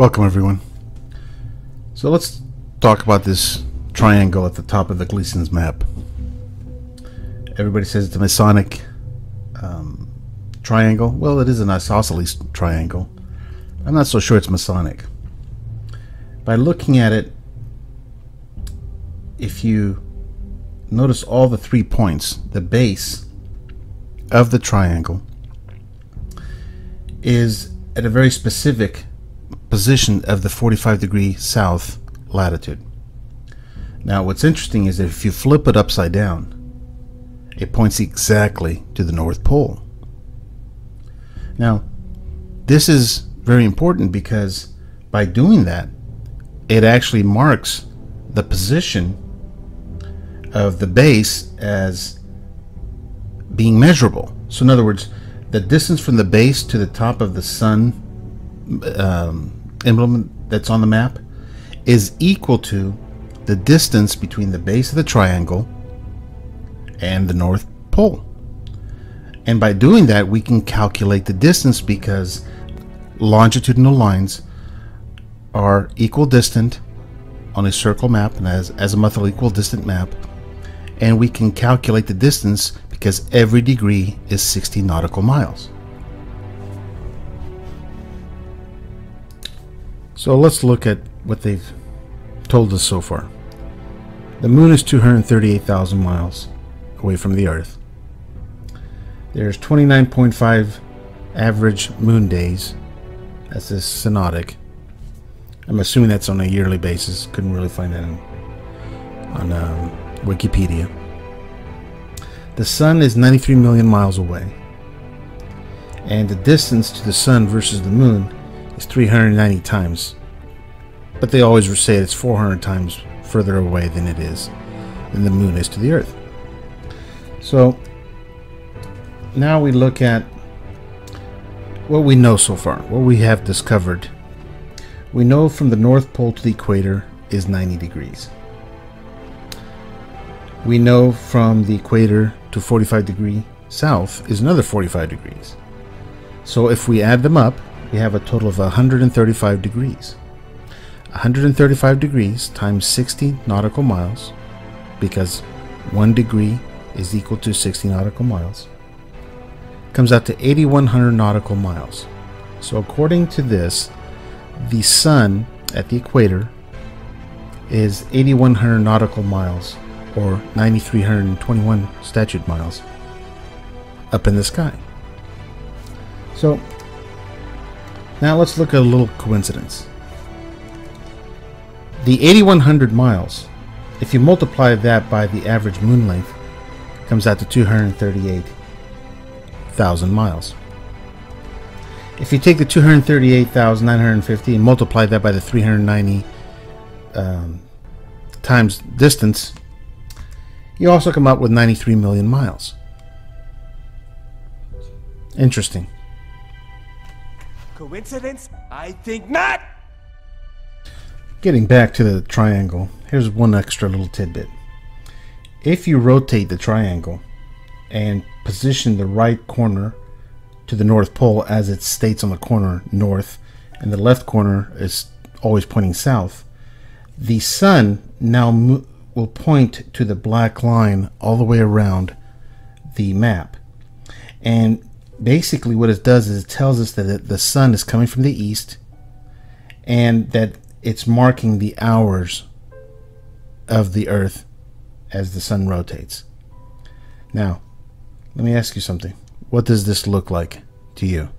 Welcome, everyone. So let's talk about this triangle at the top of the Gleason's map. Everybody says it's a Masonic um, triangle. Well, it is an isosceles triangle. I'm not so sure it's Masonic. By looking at it, if you notice all the three points, the base of the triangle is at a very specific position of the 45 degree south latitude. Now what's interesting is that if you flip it upside down, it points exactly to the North Pole. Now, this is very important because by doing that, it actually marks the position of the base as being measurable. So, in other words, the distance from the base to the top of the sun um, emblem that's on the map is equal to the distance between the base of the triangle and the North Pole. And by doing that, we can calculate the distance because longitudinal lines are equidistant on a circle map and as azimuthal equidistant map. And we can calculate the distance because every degree is 60 nautical miles. So let's look at what they've told us so far. The moon is 238,000 miles away from the Earth. There's 29.5 average moon days. That's a synodic. I'm assuming that's on a yearly basis. Couldn't really find that on, on um, Wikipedia. The sun is 93 million miles away. And the distance to the sun versus the moon is 390 times. But they always say it's 400 times further away than it is, than the moon is to the earth. So now we look at what we know so far, what we have discovered. We know from the North Pole to the equator is 90 degrees. We know from the equator to 45 degree south is another 45 degrees. So if we add them up, we have a total of 135 degrees. 135 degrees times 60 nautical miles, because 1 degree is equal to 60 nautical miles, comes out to 8,100 nautical miles. So according to this, the sun at the equator is 8,100 nautical miles, or 9,321 statute miles, up in the sky. So now let's look at a little coincidence. The 8100 miles, if you multiply that by the average moon length, comes out to 238,000 miles. If you take the 238,950 and multiply that by the 390 um, times distance, you also come up with 93 million miles. Interesting. Coincidence? I think not! Getting back to the triangle, here's one extra little tidbit. If you rotate the triangle and position the right corner to the North Pole as it states on the corner north, and the left corner is always pointing south, the sun now will point to the black line all the way around the map. And basically, what it does is it tells us that the sun is coming from the east and that it's marking the hours of the earth as the sun rotates. Now, let me ask you something. What does this look like to you?